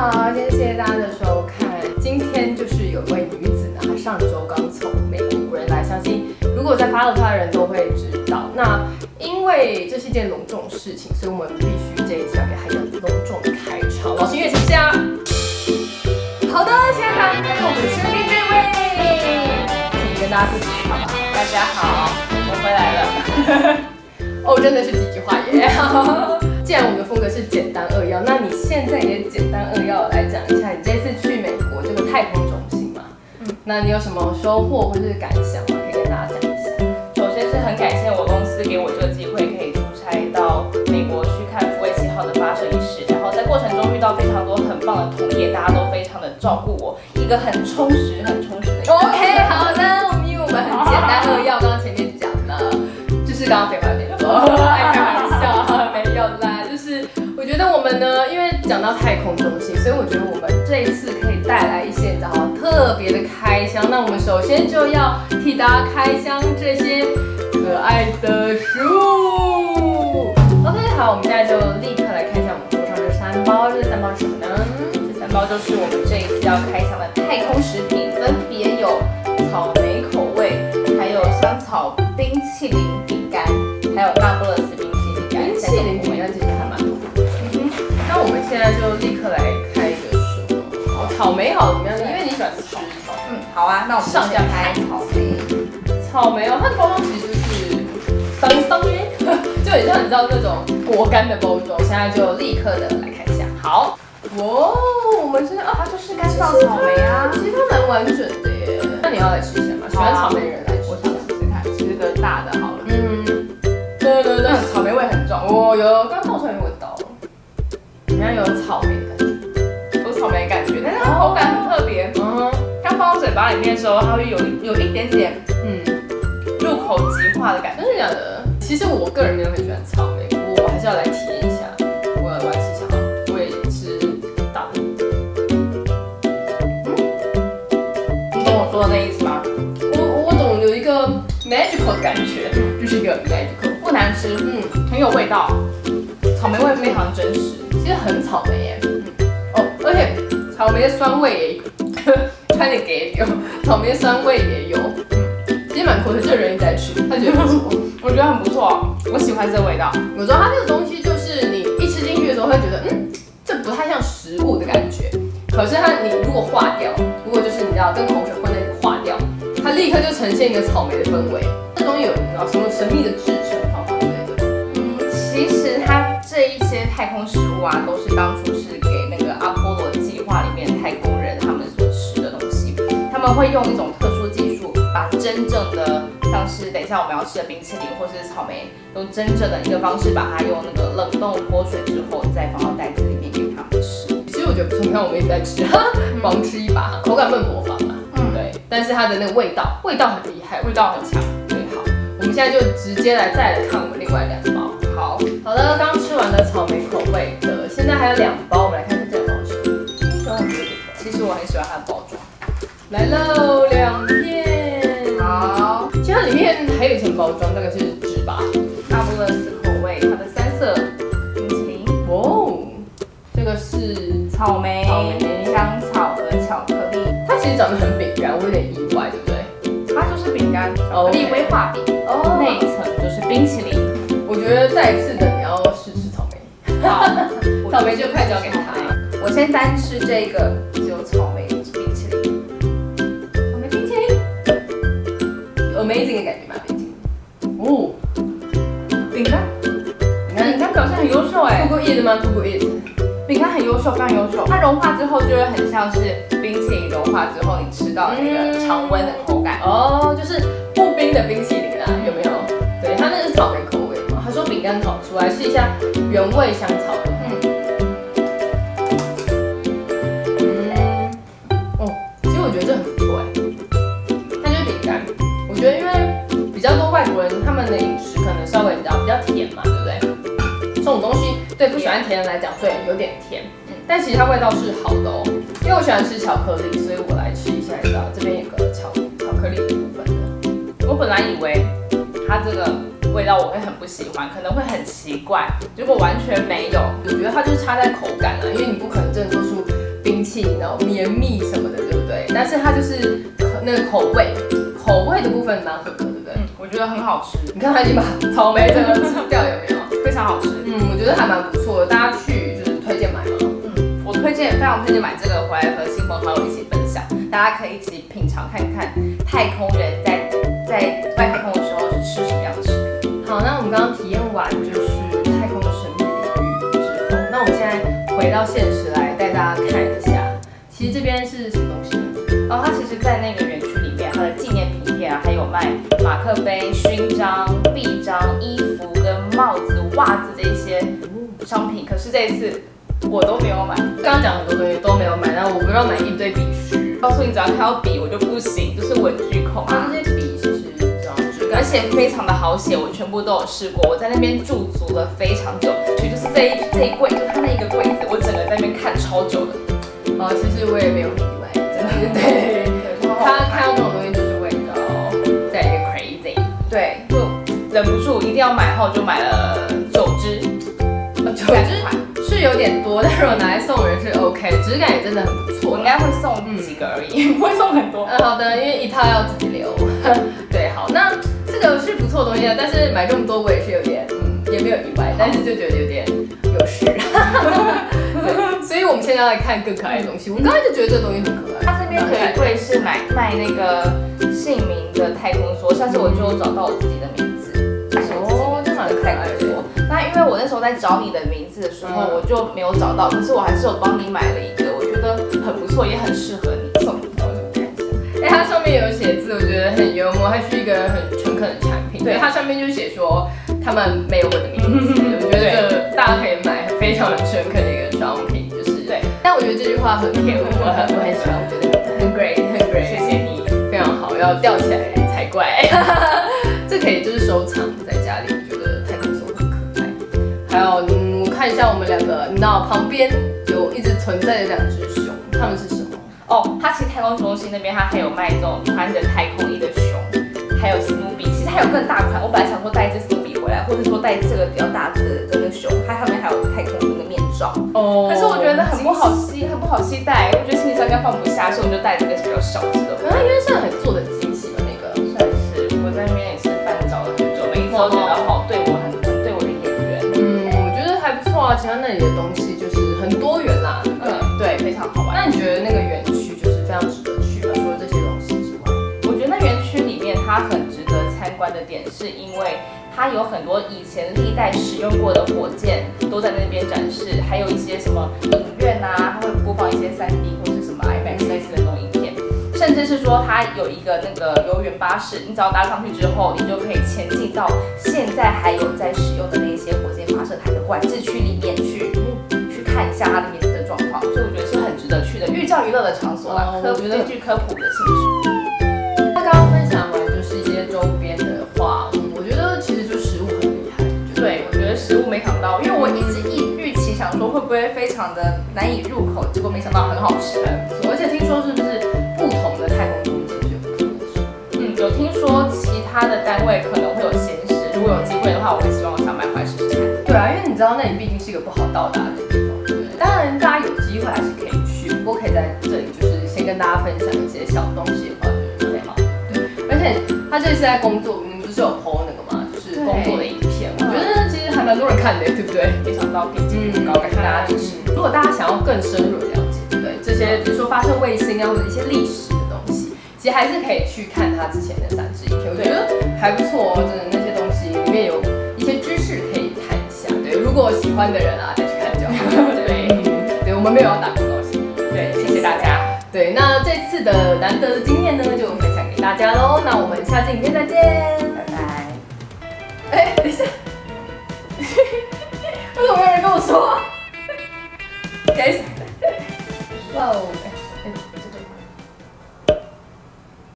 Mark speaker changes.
Speaker 1: 好，今天谢谢大家的收看。今天就是有一位女子呢，她上周刚从美国回来，相信如果在 follow 她的人都会知道。那因为这是一件隆重的事情，所以我们必须这一次要给她一个隆重的开场。老师乐请下。好的，现在大家看我们身边这位，请跟大家自己好吧？
Speaker 2: 大家好，我回来了。
Speaker 1: 哦，真的是几句话耶。既然我们的风格是简单扼要，那你现在也简单扼要地来讲一下，你这次去美国这个太空中心嘛？嗯，那你有什么收获或是感想吗？可以跟大家讲一下。
Speaker 2: 首先是很感谢我公司给我这个机会，可以出差到美国去看福卫七号的发射仪式，然后在过程中遇到非常多很棒的同业，大家都非常的照顾我，一个很充实、很充实的。
Speaker 1: OK，好的，我们因为我们很简单扼要，刚刚前面讲了，就是刚刚废话有点多，们呢，因为讲到太空中心，所以我觉得我们这一次可以带来一些你知道特别的开箱。那我们首先就要替大家开箱这些可爱的食物。OK，好，我们现在就立刻来看一下我们桌上这三包，这三包是什么呢？
Speaker 2: 这三包就是我们这一次要开箱
Speaker 1: 就立刻来开一个什么？哦，草莓好，怎么样？因为你喜欢吃草莓。
Speaker 2: 嗯，好啊，那我们
Speaker 1: 上下
Speaker 2: 拍草莓。
Speaker 1: 草莓哦，它的包装其实就是桑桑耶，就很像你知道那种果干的包装。现在就立刻的来看一下。好，哇，我们现在啊，
Speaker 2: 它就是干燥草莓啊。
Speaker 1: 其实它蛮完整的耶。那你要来吃一下吗？喜欢草莓的人来吃
Speaker 2: 我。想试试看，吃个大的好了。
Speaker 1: 嗯，对对对，
Speaker 2: 草莓味很重，
Speaker 1: 哦，有，你看有草莓的感觉。
Speaker 2: 有草莓感觉，但是它口感很特别。
Speaker 1: 嗯
Speaker 2: 刚放到嘴巴里面的时候，它会有有一点点
Speaker 1: 嗯，
Speaker 2: 入口即化的感觉。
Speaker 1: 真的假的？其实我个人没有很喜欢草莓，不过我还是要来体验一下。我要我来吃一下哈，我也吃大的。
Speaker 2: 你懂我说的那意思吗？
Speaker 1: 我我懂有一个 magical 的感觉，就是一个 magical，
Speaker 2: 不难吃，
Speaker 1: 嗯，
Speaker 2: 很有味道，草莓味非常真实。
Speaker 1: 很草莓耶。哦，而且草莓的酸味也有，差点给有，草莓的酸味也有，嗯，其实蛮酷的，这个人一直在吃，他觉得不错。
Speaker 2: 我觉得很不错，我喜欢这味道。
Speaker 1: 我知道它这个东西就是你一吃进去的时候会觉得，嗯，这不太像食物的感觉。可是它你如果化掉，如果就是你知道跟口水混在一起化掉，它立刻就呈现一个草莓的氛围。这东西有你知道什么神秘的制
Speaker 2: 物啊，都是当初是给那个阿波罗计划里面太空人他们所吃的东西。他们会用一种特殊技术，把真正的像是等一下我们要吃的冰淇淋或是草莓，用真正的一个方式把它用那个冷冻脱水之后，再放到袋子里面给他们吃。
Speaker 1: 其实我觉得不错，你看我们一直在吃，狂吃一把，口感不能模仿嘛。
Speaker 2: 嗯，
Speaker 1: 对，但是它的那个味道，味道很厉害，
Speaker 2: 味道很强。
Speaker 1: 对，好，我们现在就直接来再来看我们另外两包。
Speaker 2: 好，
Speaker 1: 的，刚吃完的草莓口味的，现在还有两包，我们来看看这两包是什么。
Speaker 2: 其实我很喜欢它的包装。
Speaker 1: 来喽，两片。
Speaker 2: 好，
Speaker 1: 其实它里面还有一层包装，大概是纸吧。
Speaker 2: 那不勒斯口味，它的三色冰淇淋。
Speaker 1: 哇哦，这个是
Speaker 2: 草莓、
Speaker 1: 草莓
Speaker 2: 香草和巧克力，
Speaker 1: 它其实长得很饼干，我有点意外，对不对？
Speaker 2: 它就是饼干，巧克力威化饼，
Speaker 1: 哦
Speaker 2: 那一层就是冰淇淋。
Speaker 1: 我觉得再一次
Speaker 2: 好，
Speaker 1: 草莓就快交给他。
Speaker 2: 我先单吃这个，只有草莓冰淇淋。
Speaker 1: 草莓冰淇淋，amazing 的感觉吧？冰淇淋。哦，
Speaker 2: 饼干，
Speaker 1: 你看
Speaker 2: 饼干表现很优秀哎，
Speaker 1: 酷酷 eat 吗？酷酷 eat。
Speaker 2: 饼干很优秀，非常优秀。它融化之后就会很像是冰淇淋融化之后你吃到那个常温的口感。
Speaker 1: 哦，就是不冰的冰淇淋啦，有没有？对，它那个是草莓口味嘛。他说饼干烤出来试一下原味香草的。
Speaker 2: 嗯，
Speaker 1: 嗯，哦，其实我觉得这很不错哎，它就是饼干。我觉得因为比较多外国人他们的饮食可能稍微你知道比较甜嘛，对不对？这种东西对不喜欢甜的人来讲，对有点甜，
Speaker 2: 嗯
Speaker 1: 但其实它味道是好的哦。因为我喜欢吃巧克力，所
Speaker 2: 以我很不喜欢，可能会很奇怪，结果完全没有。
Speaker 1: 我觉得它就是差在口感啊，因为你不可能真的做出气，然后绵密什么的，对不对？但是它就是那个口味，口味的部分蛮合格，对不对？
Speaker 2: 嗯，我觉得很好吃。
Speaker 1: 你看他已经把草莓整个吃掉，有没有？
Speaker 2: 非常好吃。
Speaker 1: 嗯，我觉得还蛮不错的，大家去就是推荐买吗？
Speaker 2: 嗯，我推荐，非常推荐买这个回来和亲朋好友一起分享，大家可以一起品尝看看太空人在在外太空的时候是吃什么样的食品。
Speaker 1: 好，那我们刚刚体验完就是太空的神秘领域之后，那我们现在回到现实来带大家看一下，其实这边是什么东西？
Speaker 2: 然后它其实，在那个园区里面，它的纪念品店啊，还有卖马克杯、勋章、臂章、衣服跟帽子、袜子这一些商品。可是这一次我都没有买，
Speaker 1: 刚刚讲很多东西都没有买，那我不知道买一堆笔须，
Speaker 2: 告诉你，只要看到笔我就不行，就是文具控啊。
Speaker 1: 这些笔，
Speaker 2: 且非常的好写，我全部都有试过。我在那边驻足了非常久，其实就是这一这一柜，就是它那一个柜子，我整个在那边看超久的。
Speaker 1: 啊，其实我也没有很意外，真的对。他看到这种东西就是味道，在一个 crazy，
Speaker 2: 对，就忍不住一定要买，后就买了九支，
Speaker 1: 九支是有点多，但是我拿来送人是 OK，质感也真的很不错。
Speaker 2: 我应该会送几个而已，不会送很多。
Speaker 1: 嗯，好的，因为一套要自己留。对，是不错的东西啊，但是买这么多我也是有点，嗯，也没有意外，但是就觉得有点有事。对，所以我们现在要来看更可爱的东西。我刚才就觉得这个东西很可爱。
Speaker 2: 它这边有一柜是买卖那个姓名的太空梭，下次我就找到我自己的名字。
Speaker 1: 哦，这蛮可爱的。
Speaker 2: 那因为我那时候在找你的名字的时候，我就没有找到，可是我还是有帮你买了一个，我觉得很不错，也很适合你送。
Speaker 1: 哎，它上面有写字，我觉得很幽默，它是一个很产品。对，它上面就写说他们没有我的名字，我觉得大家可以买，非常深刻的一个商品，就是对。但我觉得这句话很甜，我很我很喜欢，我觉得很 great，很 great，
Speaker 2: 谢谢你，
Speaker 1: 非常好，要吊起来才怪。这可以就是收藏在家里，我觉得太空梭很可爱。还有，嗯，我看一下我们两个，你知道旁边有一直存在的两只熊，它们是什么？
Speaker 2: 哦，它其实太空中心那边它还有卖这种穿着太空衣的熊，还有史努比，其实还有更大款。我本来想说带一只史努比回来，或者说带这个比较大只的这个熊，它上面还有太空那个面罩。哦，可是我觉得很不好吸，很不好吸带，我觉得行李箱应该放不下，所以我就带这个比较小只的。
Speaker 1: 可能因为现在很做的精细的，那个
Speaker 2: 算是我在那边也是翻找了很久，每一次都觉得好对我很对我的眼缘。
Speaker 1: 嗯，我觉得还不错啊，其他那里的东西就是很多元啦。
Speaker 2: 嗯，对，非常好玩。
Speaker 1: 那你觉得那个
Speaker 2: 的点，是因为它有很多以前历代使用过的火箭都在那边展示，还有一些什么影院啊，它会播放一些三 D 或是什么 IMAX 类似的那种影片，甚至是说它有一个那个游园巴士，你只要搭上去之后，你就可以前进到现在还有在使用的那些火箭发射台的管制区里面去，去看一下它里面的状况，所以我觉得是很值得去的寓教于乐的场所啦，科根据科普的性质。难以入口，结果没想到很好吃，
Speaker 1: 而且听说是不是不同的太空中心有不同的食？
Speaker 2: 嗯，有听说其他的单位可能会有闲食，如果有机会的话，我也希望我想买回来试试看。
Speaker 1: 对啊，因为你知道那里毕竟是一个不好到达的地方，对不对？当然大家有机会还是可以去，不过可以在这里就是先跟大家分享一些小东西的话，就是最好。对，而且他这次在工作，你们不是有 PO 那个吗？就是工作的影片，我觉得其实还蛮多人看的，对不对？
Speaker 2: 没想到，点击率高，感谢大家支持。
Speaker 1: 如果大家更深入的了解，对这些比如说发射卫星啊或者一些历史的东西，其实还是可以去看他之前的三支影片，我觉得还不错哦。真的那些东西里面有一些知识可以看一下。对，如果喜欢的人啊，再去看就好。对，对，我们没有要打广告性。
Speaker 2: 对，谢谢大家。
Speaker 1: 对，那这次的难得的经验呢，就分享给大家喽。那我们下次影片再见，
Speaker 2: 拜拜。
Speaker 1: 哎，等一下，为什么没有人跟我说？该死！哇哦！